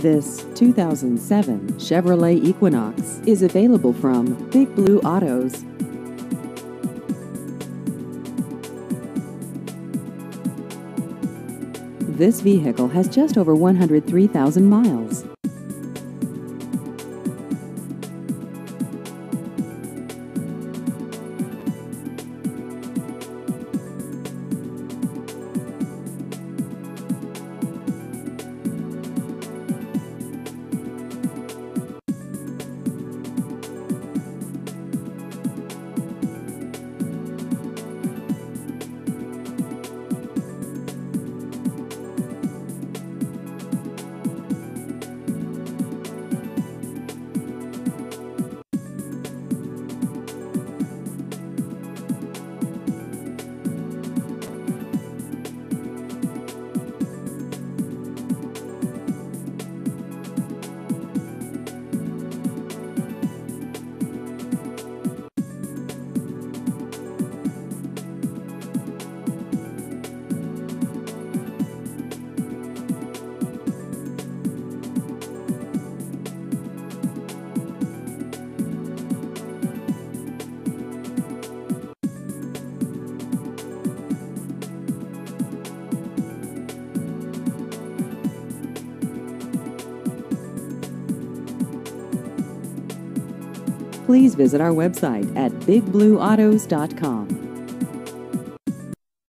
This 2007 Chevrolet Equinox is available from Big Blue Autos. This vehicle has just over 103,000 miles. Please visit our website at bigblueautos.com.